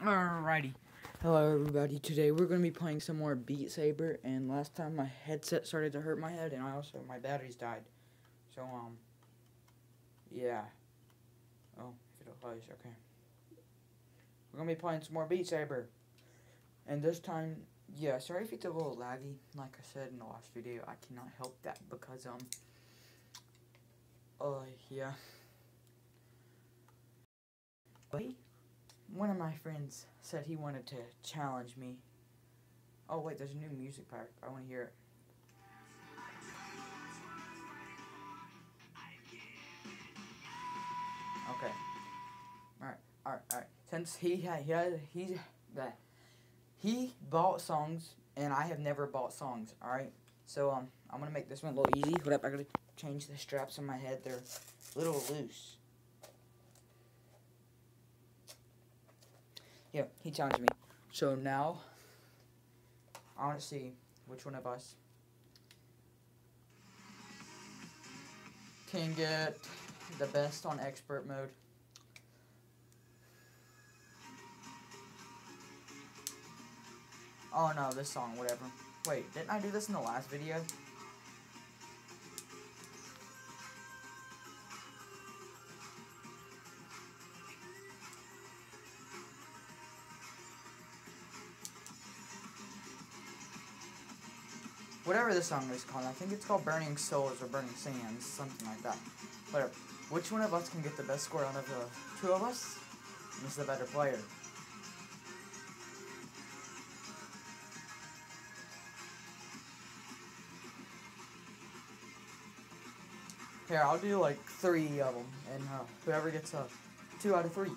Alrighty. Hello everybody. Today we're going to be playing some more Beat Saber and last time my headset started to hurt my head and I also my batteries died. So um yeah. Oh, if it'll close, okay. We're going to be playing some more Beat Saber. And this time, yeah, sorry if it's a little laggy. Like I said in the last video, I cannot help that because um uh yeah. Wait one of my friends said he wanted to challenge me. Oh wait, there's a new music pack. I want to hear it. Okay. All right. All right. All right. Since he he he that he bought songs and I have never bought songs. All right. So um, I'm gonna make this one a little easy. Hold up. I gotta change the straps on my head. They're a little loose. Yeah, he challenged me. So now, I want to see which one of us can get the best on expert mode. Oh no, this song, whatever. Wait, didn't I do this in the last video? Whatever this song is called. I think it's called Burning Souls or Burning Sands, something like that. But which one of us can get the best score out of the two of us? Is the better player. Here, I'll do like three of them, and uh, whoever gets a two out of three.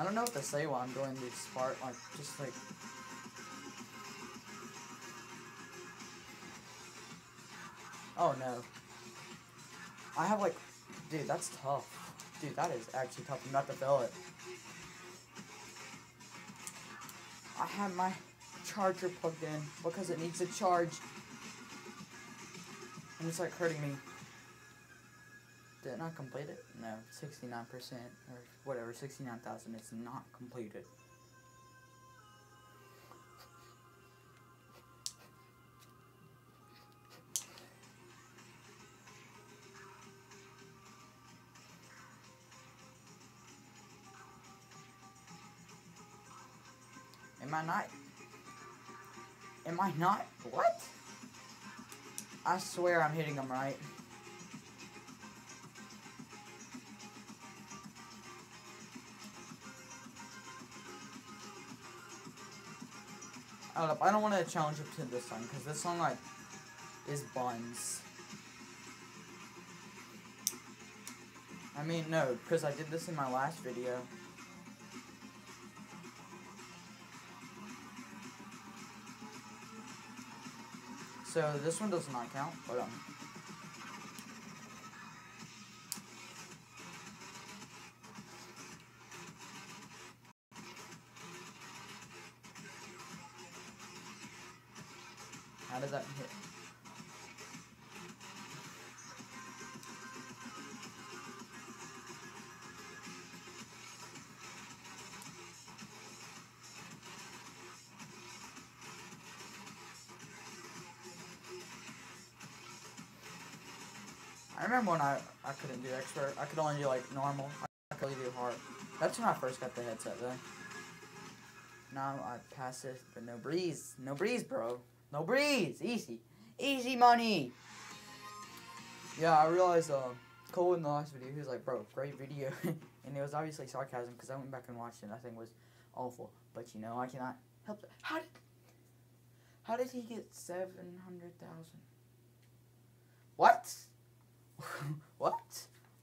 I don't know what to say while I'm doing these part, like, just like... Oh no. I have like, dude, that's tough. Dude, that is actually tough I'm not to feel it. I have my charger plugged in because it needs to charge. And it's like hurting me. Did not complete it? No, 69% or whatever, 69,000 is not completed. Am I not? Am I not? What? I swear I'm hitting them right. Hold up, I don't want to challenge up to this song, because this song, like, is buns. I mean, no, because I did this in my last video. So, this one does not count, but, um... How does that hit? I remember when I, I couldn't do expert. I could only do like normal. I could only do hard. That's when I first got the headset though. Now I pass it, but no breeze. No breeze, bro. No breeze. Easy. Easy money. Yeah, I realized uh, Cole in the last video, he was like, bro, great video. and it was obviously sarcasm because I went back and watched it and that thing was awful. But you know, I cannot help it. How did, how did he get 700,000? What? what?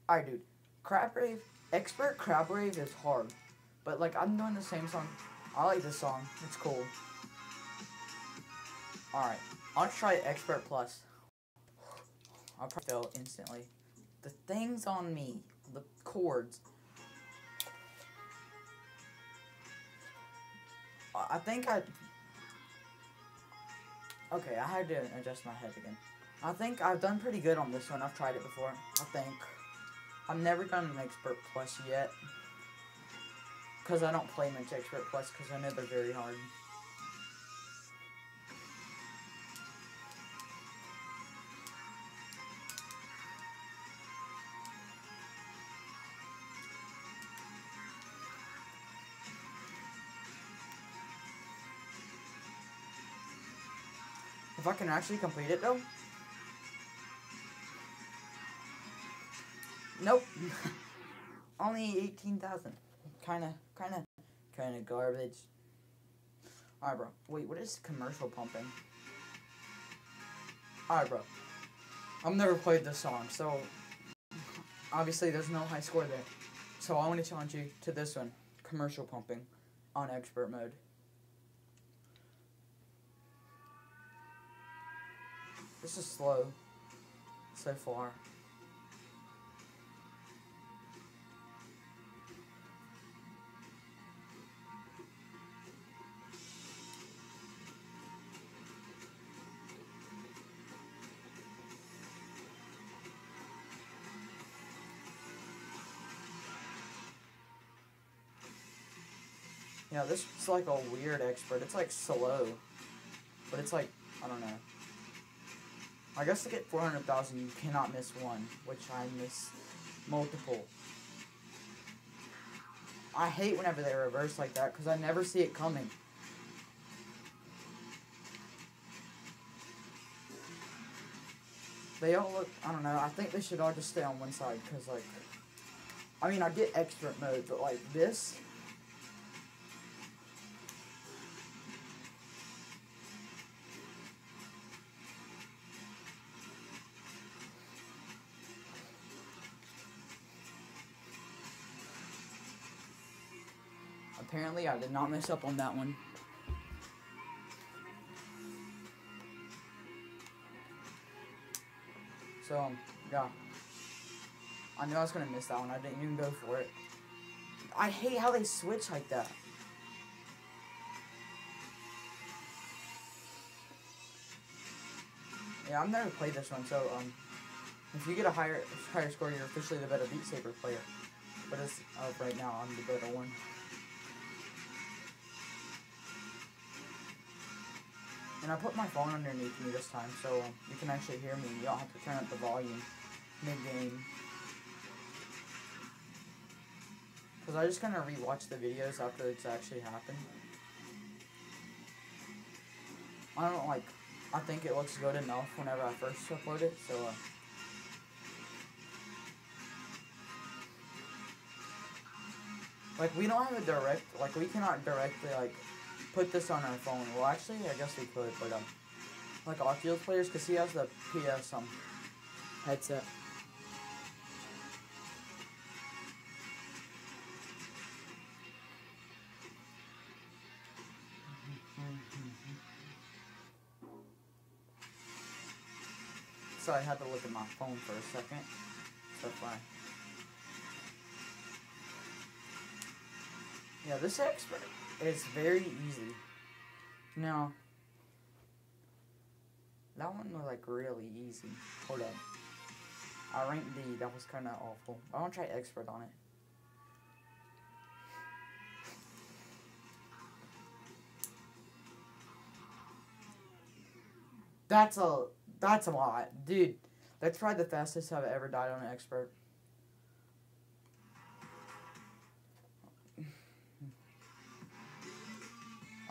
Alright, dude. Crab Rave, Expert Crab Rave is hard. But, like, I'm doing the same song. I like this song. It's cool. Alright, I'll try Expert Plus. I'll probably fail instantly. The thing's on me. the chords. I I think I. Okay, I had to adjust my head again. I think I've done pretty good on this one. I've tried it before. I think. I've never done an Expert Plus yet. Because I don't play much Expert Plus because I know they're very hard. If I can actually complete it though. Nope. Only 18,000. Kinda, kinda, kinda garbage. Alright, bro. Wait, what is commercial pumping? Alright, bro. I've never played this song, so obviously there's no high score there. So I want to challenge you to this one commercial pumping on expert mode. This is slow so far. Yeah, this is like a weird expert. It's like slow. But it's like, I don't know. I guess to get 400,000, you cannot miss one, which I miss multiple. I hate whenever they reverse like that because I never see it coming. They all look, I don't know, I think they should all just stay on one side because, like, I mean, I get expert mode, but, like, this, Apparently, I did not mess up on that one. So, yeah. I knew I was gonna miss that one. I didn't even go for it. I hate how they switch like that. Yeah, I've never played this one, so um, if you get a higher higher score, you're officially the better Beat Saber player. But as of right now, I'm the better one. And I put my phone underneath me this time, so you can actually hear me. You don't have to turn up the volume mid-game. Because I just kind of rewatch the videos after it's actually happened. I don't like, I think it looks good enough whenever I first upload it, so uh, Like, we don't have a direct, like, we cannot directly, like, put this on our phone. Well, actually, I guess we could, but, um, like, Oculus players, because he has the PS, um, headset. So I had to look at my phone for a second. So fine. Yeah, this expert is very easy. Now, that one was like really easy. Hold up. I ranked D. That was kind of awful. I want to try expert on it. That's a that's a lot, dude. That's probably the fastest I've ever died on an expert.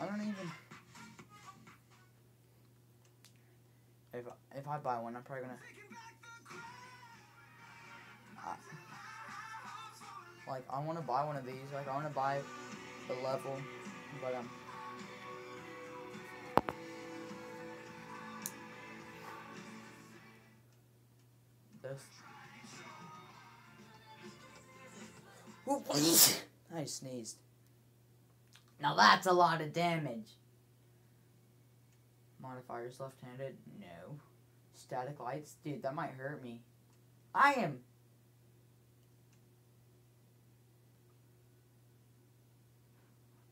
Don't even. If if I buy one, I'm probably gonna. I, like I want to buy one of these. Like I want to buy the level, but um. This. I sneezed. Now that's a lot of damage. Modifiers left-handed? No. Static lights? Dude, that might hurt me. I am...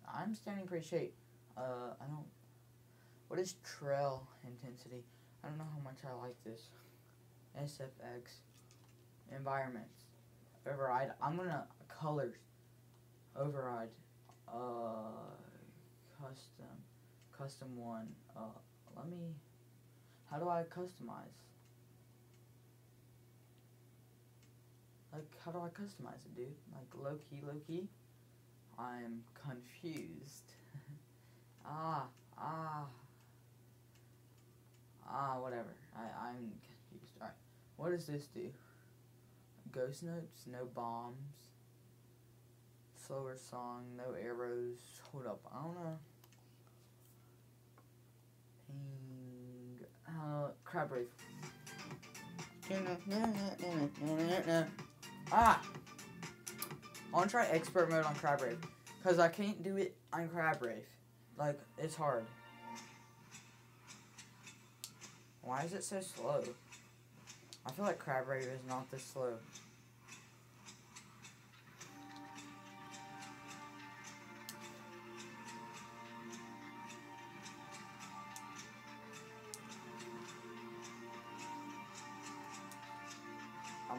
I'm standing pretty straight. Uh, I don't... What is trail intensity? I don't know how much I like this. SFX. Environments. Override. I'm gonna... Colors. Override. Uh, custom. Custom one. Uh, let me. How do I customize? Like, how do I customize it, dude? Like, low key, low key? I'm confused. ah, ah. Ah, whatever. I, I'm confused. Alright. What does this do? Ghost notes, no bombs. Slower song, no arrows. Hold up, I don't know. Ping. Uh, Crab Rave. Ah! I want to try expert mode on Crab Rave. Because I can't do it on Crab Rave. Like, it's hard. Why is it so slow? I feel like Crab Rave is not this slow.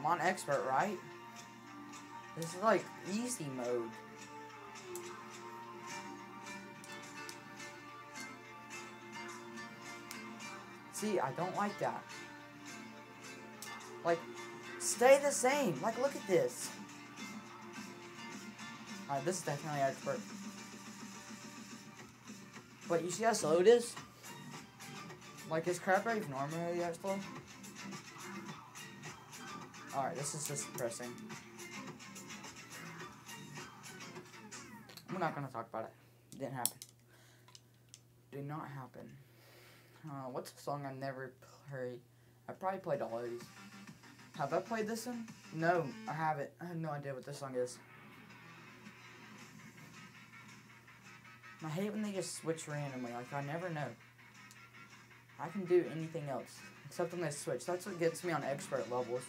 On expert, right? This is like easy mode. See, I don't like that. Like, stay the same. Like, look at this. Alright, this is definitely expert. But you see how slow it is? Like, is crab rave normally that slow? Alright, this is just depressing. We're not gonna talk about it. Didn't happen. Did not happen. Uh, what's a song I never played? I probably played all of these. Have I played this one? No, I haven't. I have no idea what this song is. I hate when they just switch randomly. Like, I never know. I can do anything else. Except when they switch. That's what gets me on expert levels.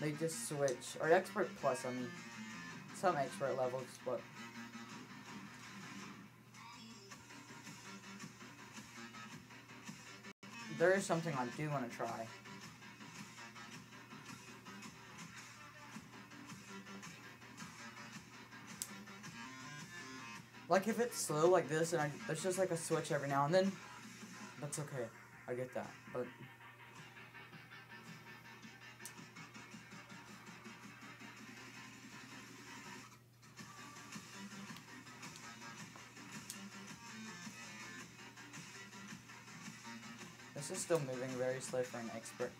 They just switch. Or expert plus, I mean. Some expert levels, but there is something I do want to try. Like if it's slow like this and I, it's just like a switch every now and then, that's okay. I get that, but This is still moving very slow for an expert.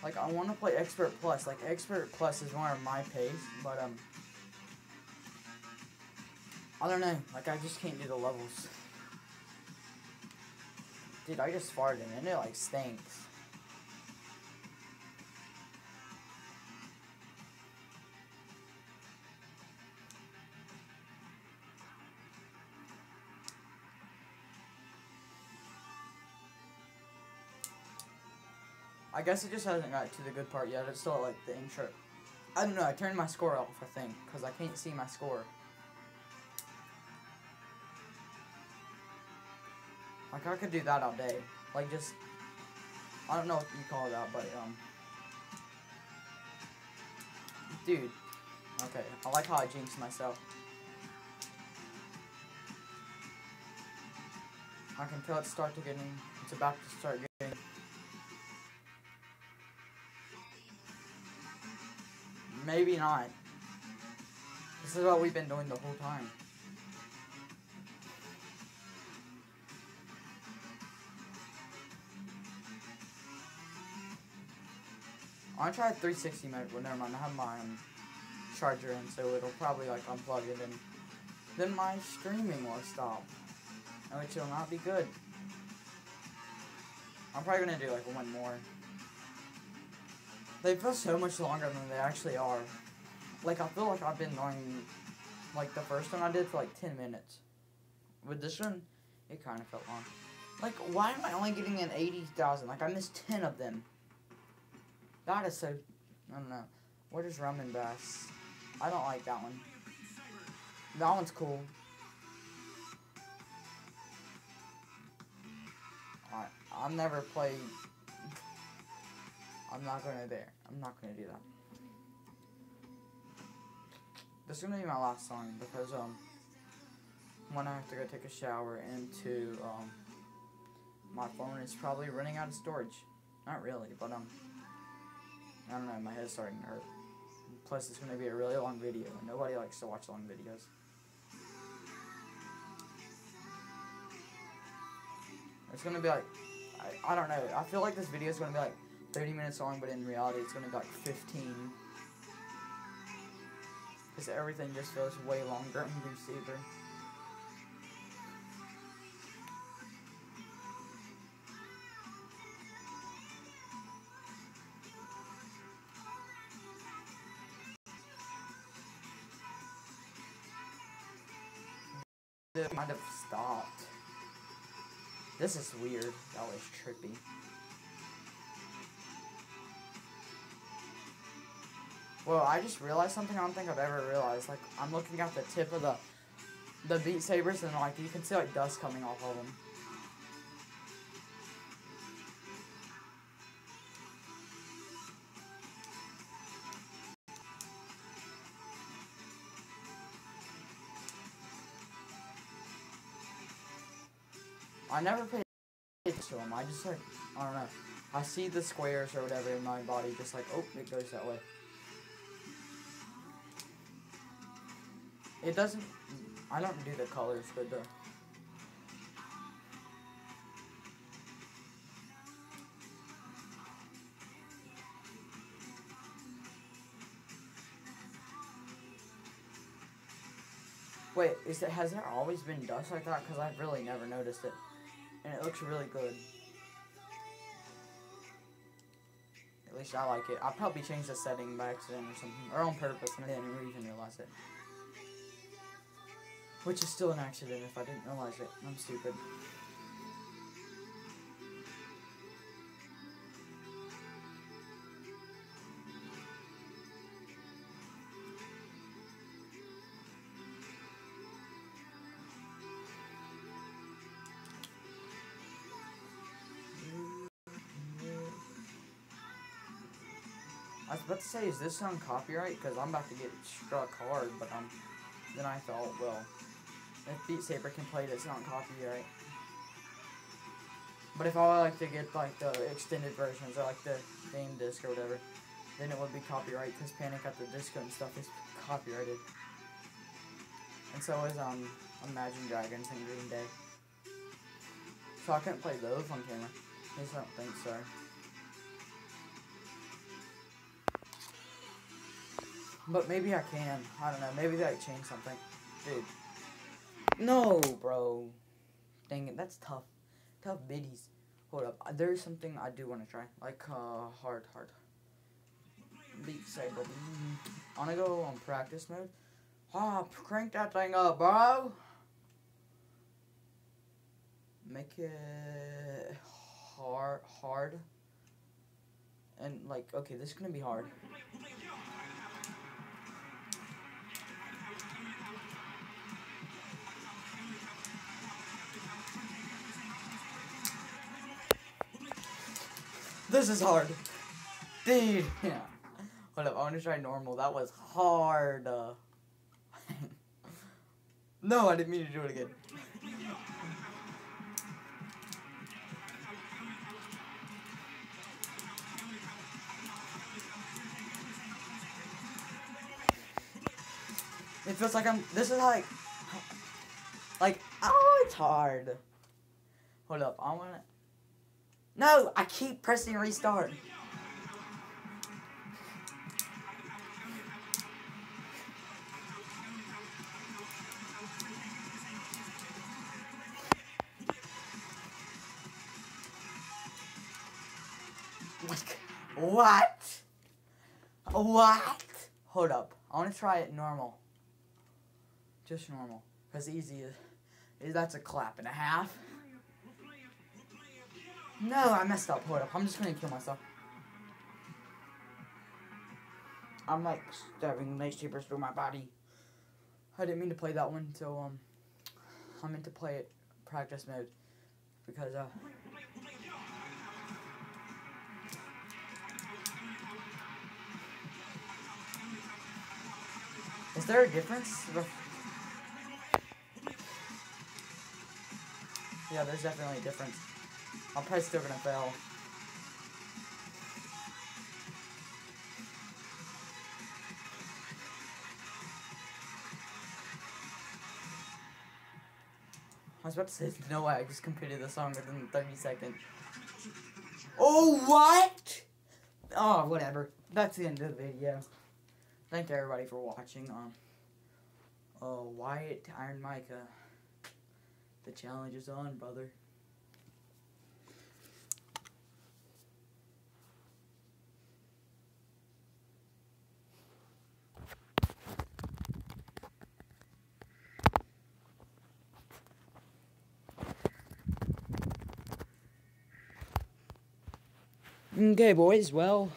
Like, I want to play expert plus. Like, expert plus is more of my pace, but, um... I don't know. Like, I just can't do the levels. Dude, I just farted and it, like, stinks. I guess it just hasn't got to the good part yet. It's still like the intro. I don't know. I turned my score off, I think, because I can't see my score. Like, I could do that all day. Like, just... I don't know what you call that, but, um... Dude. Okay, I like how I jinxed myself. I can tell it's start to getting... It's about to start getting... Maybe not. This is what we've been doing the whole time. I try 360 mode. Well, never mind. I have my um, charger in, so it'll probably like unplug it, and then my streaming will stop, which will not be good. I'm probably gonna do like one more. They feel so much longer than they actually are. Like, I feel like I've been on, like, the first one I did for, like, 10 minutes. With this one, it kind of felt long. Like, why am I only getting an 80,000? Like, I missed 10 of them. That is so... I don't know. What is Rum n' Bass? I don't like that one. That one's cool. I, I've never played I'm not gonna there. I'm not gonna do that. This is gonna be my last song because um, when I have to go take a shower into um, my phone is probably running out of storage. Not really, but um, I don't know. My head's starting to hurt. Plus, it's gonna be a really long video, and nobody likes to watch long videos. It's gonna be like, I, I don't know. I feel like this video is gonna be like 30 minutes long, but in reality, it's gonna be like 15. Because everything just feels way longer in Receiver. It might have stopped. This is weird. That was trippy. Well, I just realized something I don't think I've ever realized. Like, I'm looking at the tip of the the Beat Sabers, and like you can see like dust coming off of them. I never paid attention to them. I just like, I don't know. I see the squares or whatever in my body, just like, oh, it goes that way. It doesn't, I don't do the colors, but the, Wait, is it has there always been dust like that? Because I've really never noticed it, and it looks really good. At least I like it. I probably changed the setting by accident or something, or on purpose, and I didn't even realize it. Which is still an accident if I didn't realize it. I'm stupid. I was about to say, is this on copyright? Because I'm about to get struck hard, but um, then I thought, well, if Beat Saber can play it's not copyright. But if I like to get like the extended versions or like the game disc or whatever, then it would be copyright because Panic at the Disco and stuff is copyrighted. And so is um Imagine Dragons and Green Day. So I couldn't play those on camera. I don't think so. But maybe I can. I don't know. Maybe they like change something. Dude. No, bro. Dang it. That's tough. Tough biddies. Hold up. Uh, There's something I do want to try. Like, uh, hard, hard. Beat Saber. I want to go on practice mode. Ah, crank that thing up, bro. Make it hard, hard. And, like, okay, this is going to be hard. This is hard. Dude. Yeah. Hold up, I want to try normal. That was hard. Uh, no, I didn't mean to do it again. It feels like I'm. This is like. Like, oh, it's hard. Hold up, I wanna. No, I keep pressing restart. What? What? Hold up. I want to try it normal. Just normal. Because easy is that's a clap and a half. No, I messed up. Hold up. I'm just gonna kill myself. I'm like stabbing lightsabers through my body. I didn't mean to play that one, so um, I meant to play it practice mode because uh. Is there a difference? Yeah, there's definitely a difference. I'm probably still gonna fail. I was about to say, no way, I just completed the song within 30 seconds. Oh, what? Oh, whatever. That's the end of the video. Thank you everybody for watching. Um, uh, Wyatt Iron Mike. The challenge is on, brother. Mm, okay, boys, well.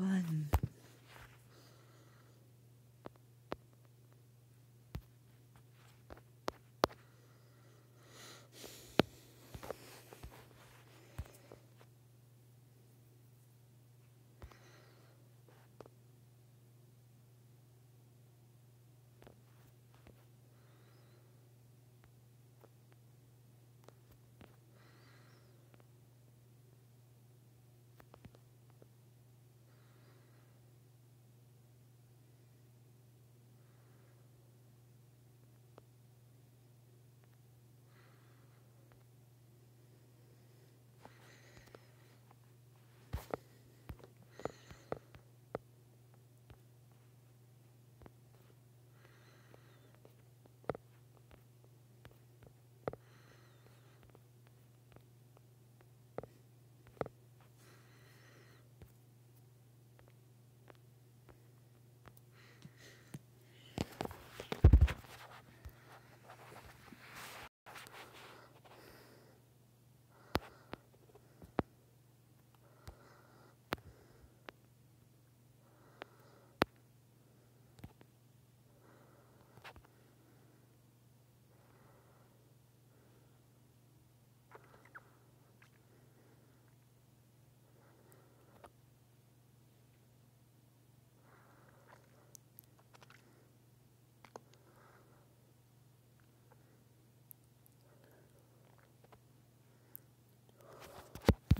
One.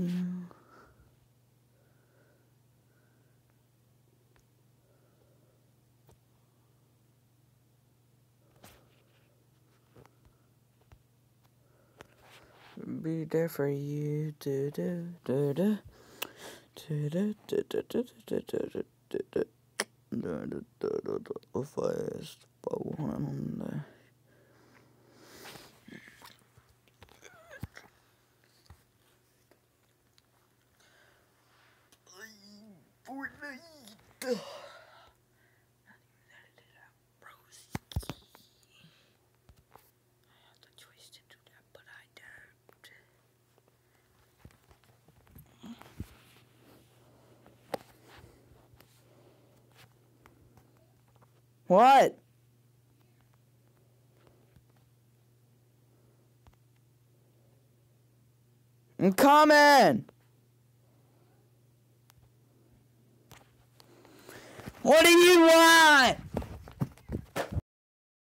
Be there for you. Do do do do. Do do do do do do do do do. Fast bow Fortnite. What? I'm coming! What do you want?